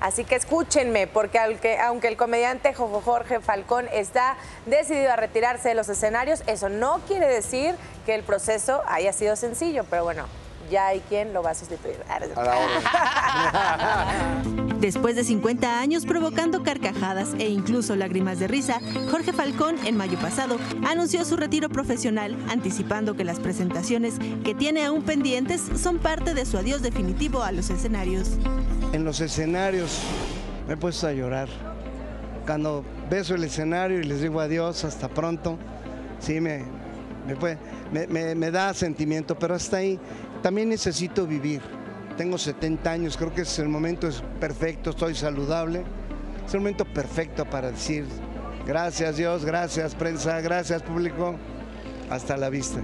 Así que escúchenme, porque aunque, aunque el comediante Jorge Falcón está decidido a retirarse de los escenarios, eso no quiere decir que el proceso haya sido sencillo, pero bueno, ya hay quien lo va a sustituir. Después de 50 años provocando carcajadas e incluso lágrimas de risa, Jorge Falcón, en mayo pasado, anunció su retiro profesional, anticipando que las presentaciones que tiene aún pendientes son parte de su adiós definitivo a los escenarios. En los escenarios me he puesto a llorar. Cuando beso el escenario y les digo adiós, hasta pronto, sí me, me, da sentimiento, pero hasta ahí también necesito vivir tengo 70 años, creo que es el momento es perfecto, estoy saludable. Es el momento perfecto para decir gracias Dios, gracias prensa, gracias público, hasta la vista.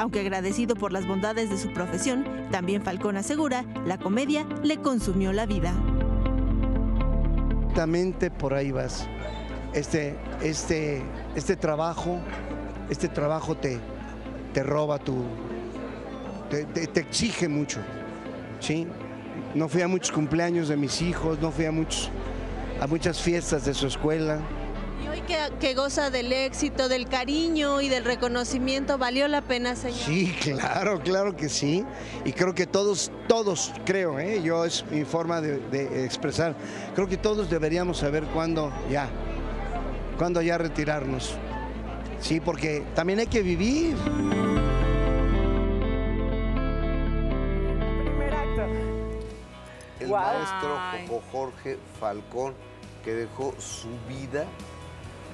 Aunque agradecido por las bondades de su profesión, también Falcón asegura, la comedia le consumió la vida. Exactamente por ahí vas. Este, este, este trabajo, este trabajo te, te roba tu, te exige mucho. ¿sí? No fui a muchos cumpleaños de mis hijos, no fui a, muchos, a muchas fiestas de su escuela. Y hoy que, goza del éxito, del cariño y del reconocimiento, ¿valió la pena, señor? Sí, claro, claro que sí. Y creo que todos, todos, creo, ¿eh? yo es mi forma de, de expresar, creo que todos deberíamos saber cuándo ya, cuándo ya retirarnos. Sí, porque también hay que vivir. maestro Jorge Falcón, que dejó su vida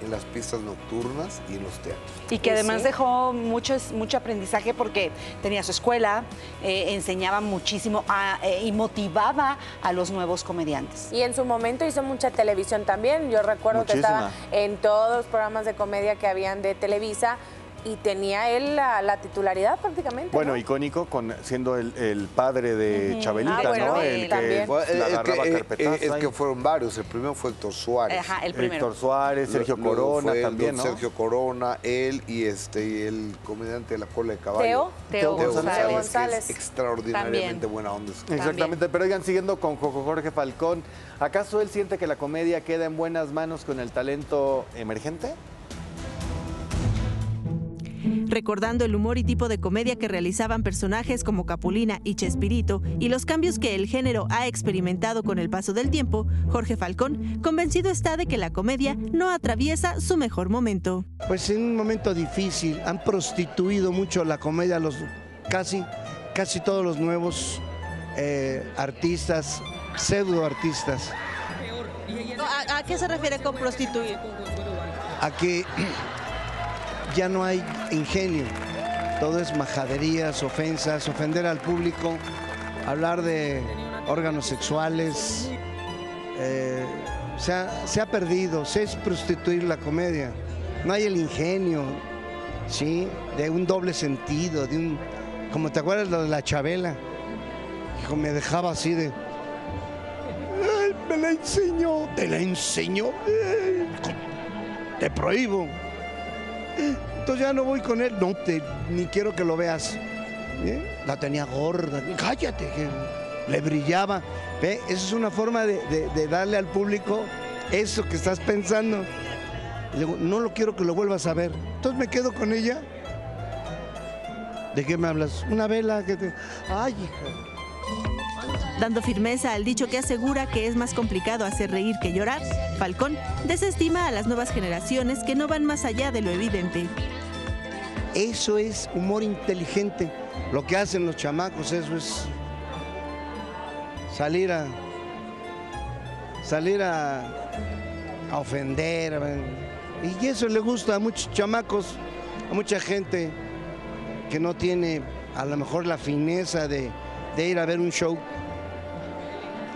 en las pistas nocturnas y en los teatros. Y que además dejó mucho, mucho aprendizaje porque tenía su escuela, eh, enseñaba muchísimo eh, y motivaba a los nuevos comediantes. Y en su momento hizo mucha televisión también. Yo recuerdo que estaba en todos los programas de comedia que habían de Televisa y tenía él la, titularidad prácticamente. Bueno, icónico, con, siendo el, padre de Chabelita, ah, ¿no? El que la agarraba eh, eh, Es que fueron varios. El primero fue Héctor Suárez. Ajá, el primero. Héctor Suárez, Sergio Corona también, ¿no? Sergio Corona, él y este y el comediante de la cola de caballo. Teo, Teo, González. extraordinariamente buena onda. Exactamente, pero oigan, siguiendo con Jorge Falcón, ¿acaso él siente que la comedia queda en buenas manos con el talento emergente? Recordando el humor y tipo de comedia que realizaban personajes como Capulina y Chespirito y los cambios que el género ha experimentado con el paso del tiempo, Jorge Falcón convencido está de que la comedia no atraviesa su mejor momento. Pues en un momento difícil, han prostituido mucho la comedia, los casi, casi todos los nuevos eh, artistas, pseudo artistas. ¿A, ¿A qué se refiere con prostituir? A que ya no hay ingenio. Todo es majaderías, ofensas, ofender al público, hablar de órganos sexuales. Eh, se, ha, perdido, se es prostituir la comedia. No hay el ingenio, ¿sí? De un doble sentido, de un... Como te acuerdas lo de la Chabela. Me dejaba así de... me la enseñó, te la enseñó. te prohíbo. Entonces ya no voy con él, no, te, ni quiero que lo veas. ¿Eh? La tenía gorda, cállate, le brillaba. ¿Ve? Esa es una forma de, darle al público eso que estás pensando. no lo quiero que lo vuelvas a ver. Entonces me quedo con ella. ¿De qué me hablas? Una vela que te... Ay, hija Dando firmeza al dicho que asegura que es más complicado hacer reír que llorar, Falcón desestima a las nuevas generaciones que no van más allá de lo evidente. Eso es humor inteligente. Lo que hacen los chamacos, eso es salir a salir a, ofender. Y eso le gusta a muchos chamacos, a mucha gente que no tiene a lo mejor la fineza de ir a ver un show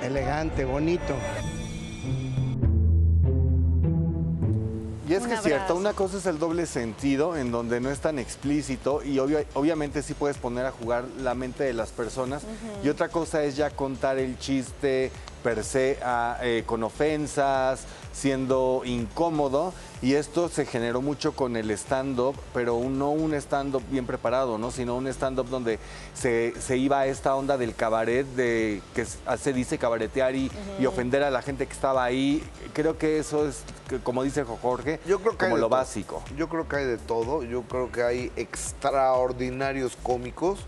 elegante, bonito. Y es que es cierto, una cosa es el doble sentido, en donde no es tan explícito y obviamente sí puedes poner a jugar la mente de las personas. Y otra cosa es ya contar el chiste per se a, eh, con ofensas, siendo incómodo y esto se generó mucho con el stand-up, pero un- no un stand-up bien preparado, ¿no? sino un stand-up donde se, se iba a esta onda del cabaret, de que s- se dice cabaretear y, y ofender a la gente que estaba ahí. Creo que eso es, como dice Jorge, Yo creo que hay como lo todo. básico. Yo creo que hay de todo. Yo creo que hay extraordinarios cómicos.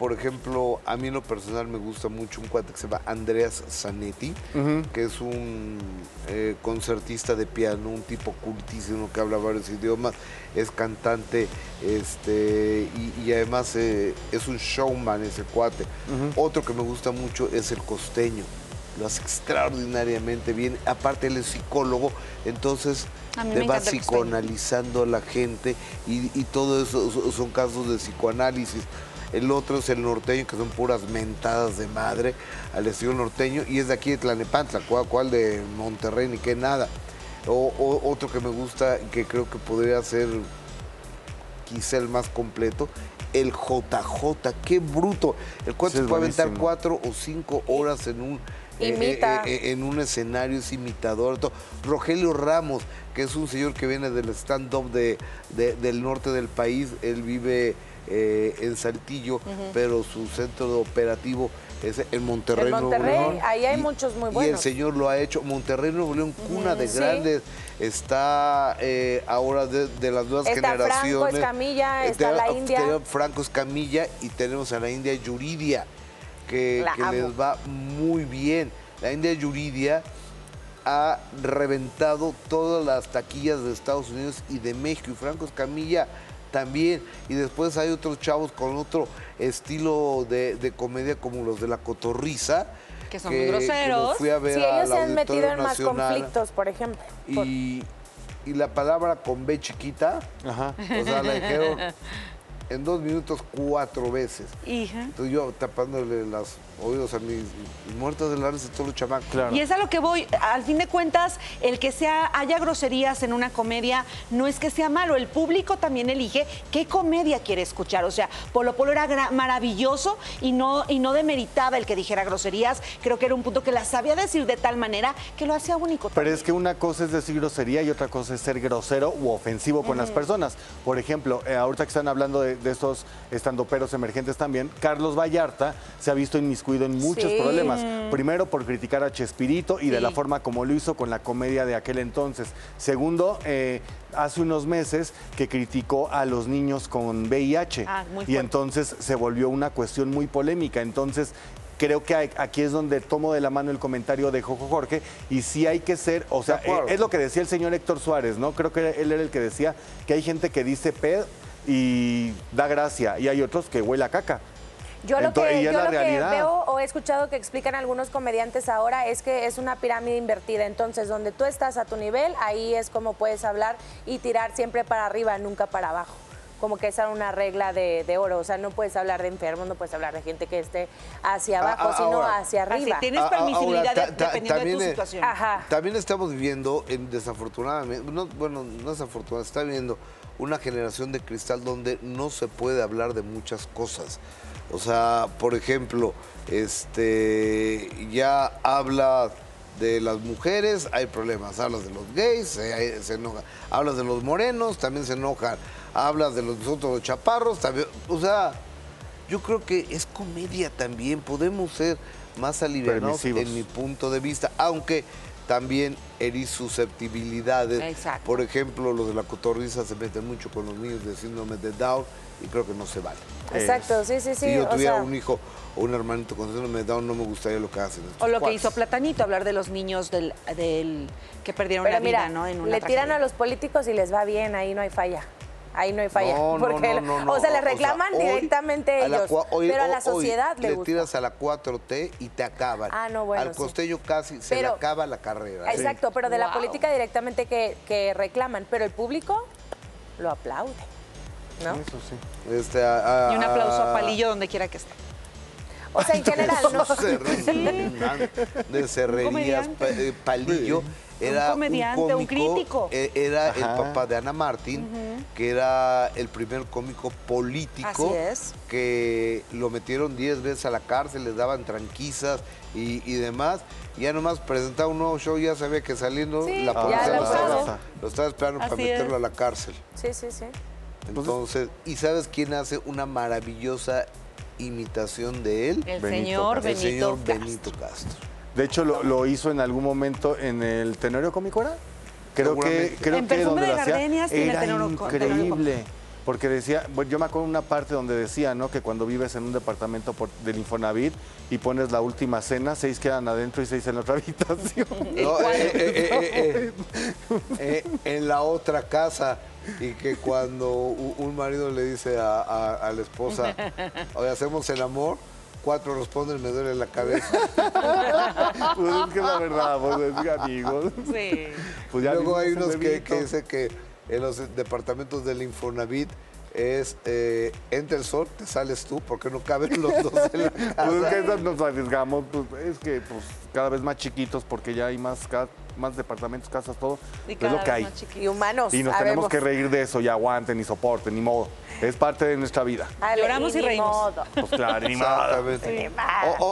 Por ejemplo, a mí en lo personal me gusta mucho un cuate que se llama Andreas Zanetti, que es un eh, concertista de piano, un tipo cultísimo que habla varios idiomas, es cantante este, y, y además eh, es un showman ese cuate. Otro que me gusta mucho es el costeño. Lo hace extraordinariamente bien. Aparte, él es psicólogo, entonces te va psicoanalizando a la gente y, y todo eso so- son casos de psicoanálisis. El otro es el norteño, que son puras mentadas de madre al estilo norteño, y es de aquí de Tlanepantla, cual, cual de Monterrey, ni que nada. O, o- otro que me gusta, que creo que podría ser quizá el más completo, el JJ, qué bruto. El cual Sí, se puede aventar cuatro o cinco horas en un, eh, Imita. eh, eh, en un escenario, es imitador. todo. Rogelio Ramos, que es un señor que viene del stand-up de, de- del norte del país, él vive eh, en Saltillo, pero su centro operativo es en Monterrey. En Nuevo Monterrey, León. ahí hay Y- muchos muy Y el buenos. señor lo ha hecho. Monterrey Nuevo León, cuna de sí. grandes. Está eh, ahora de, de las nuevas Está Franco generaciones. Escamilla, Eh, está la India. tenemos Franco Escamilla y tenemos a la India Yuridia, que, que les va muy bien. La India Yuridia ha reventado todas las taquillas de Estados Unidos y de México. Y Franco Escamilla también. Y después hay otros chavos con otro estilo de, de comedia como los de la cotorriza. Que son muy groseros. fui a ver Sí, ellos se han metido en más conflictos, por ejemplo. Por- Y, y la palabra con B chiquita, Ajá. o sea, la dijeron en dos minutos cuatro veces. Hija. Entonces yo tapándole los oídos a mis muertos de la risa todos los chamacos. Claro. Y es a lo que voy. Al fin de cuentas, el que sea haya groserías en una comedia no es que sea malo. El público también elige qué comedia quiere escuchar. O sea, Polo Polo era maravilloso y no, y no demeritaba el que dijera groserías. Creo que era un punto que las sabía decir de tal manera que lo hacía único. Pero también. es que una cosa es decir grosería y otra cosa es ser grosero u ofensivo con las personas. Por ejemplo, eh, ahorita que están hablando de, de estos estandoperos emergentes también, Carlos Vallarta se ha visto inmiscuido en muchos Sí. problemas. Primero, por criticar a Chespirito y de la forma como lo hizo con la comedia de aquel entonces. Segundo, eh, hace unos meses que criticó a los niños con VIH. Ah, muy y entonces se volvió una cuestión muy polémica. Entonces, creo que aquí es donde tomo de la mano el comentario de Jojo Jorge y sí hay que ser, o sea, eh, es lo que decía el señor Héctor Suárez, ¿no? Creo que él era el que decía que hay gente que dice ped y da gracia y hay otros que huele a caca. Yo lo Entonces, que, yo lo que veo o he escuchado que explican algunos comediantes ahora es que es una pirámide invertida. Entonces, donde tú estás a tu nivel, ahí es como puedes hablar y tirar siempre para arriba, nunca para abajo. Como que esa es una regla de, de oro. O sea, no puedes hablar de enfermos, no puedes hablar de gente que esté hacia Ah, abajo, ah, sino ahora. hacia Así arriba. tienes Ah, ah, permisibilidad ahora, de- ta- ta- dependiendo de tu también, eh, situación. Ajá. También estamos viviendo, en, desafortunadamente, no, bueno, no desafortunadamente, está viviendo una generación de cristal donde no se puede hablar de muchas cosas. O sea, por ejemplo, este ya habla de las mujeres, hay problemas. Hablas de los gays, se, se enojan. Hablas de los morenos, también se enojan. Hablas de los nosotros los chaparros, también. O sea, yo creo que es comedia también. Podemos ser más aliviados en mi punto de vista, aunque también herir susceptibilidades. Exacto. Por ejemplo, los de la cotorriza se meten mucho con los niños de síndrome de Down y creo que no se vale. Exacto, sí, sí, sí. si yo o tuviera sea, un hijo o un hermanito con síndrome de Down, no me gustaría lo que hacen. O lo que hizo Platanito, hablar de los niños del, del que perdieron pero la mira, vida, ¿no? En una le tiran tragedia. a los políticos y les va bien, ahí no hay falla. Ahí no hay falla. No, no, porque, no, no, no. o sea, le O sea, reclaman hoy directamente a ellos. hoy- pero a la sociedad le, le gusta. tiras a la 4T y te acaban. Ah, no, bueno, Al sí. costeño casi se le acaba la carrera. ¿eh? Exacto, pero de la política directamente que, que reclaman, pero el público lo aplaude. ¿No? Eso sí. Este, a- a- Y un aplauso a Palillo donde quiera que esté. O sea, en general, ¿no? De Cerrerías, eh, Palillo. Era Un comediante, un cómico, crítico. eh, Era el papá de Ana Martín, que era el primer cómico político. Así es. Que lo metieron 10 veces a la cárcel, les daban tranquisas y, y demás. Y ya nomás presentaba un nuevo show, ya sabía que saliendo Sí, la policía la lo, estaba, lo estaba esperando para meterlo es. a la cárcel. Sí, sí, sí. Entonces, ¿y sabes quién hace una maravillosa imitación de él? El Benito señor El Benito señor Castro. Benito Castro. De hecho, lo, lo hizo en algún momento en el Tenorio Cómico, ¿era? Creo que, creo En que donde de lo hacía era Tenorio Co- Tenorio increíble. Porque decía, bueno, yo me acuerdo una parte donde decía, ¿no? Que cuando vives en un departamento por- del Infonavit y pones la última cena, seis quedan adentro y seis en la otra habitación. No, eh, eh, eh, eh, eh, en la otra casa y que cuando un marido le dice a, a- a la esposa, hoy hacemos el amor, cuatro responden, me duele la cabeza. Pues es que la verdad, pues es que amigos. Sí. Pues ya Luego hay unos que, que dicen que en los departamentos del Infonavit es eh, entra el sol, te sales tú, porque no caben los dos en la Pues es que esas nos arriesgamos, pues, es que pues cada vez más chiquitos porque ya hay más, ca- más departamentos, casas, todo. Y es lo que vez hay. Y humanos. Y nos sabemos. tenemos que reír de eso y aguanten y soporten, ni modo. Es parte de nuestra vida. Lloramos y reímos. Pues claro, ni modo. Exactamente. Ni modo. O- o-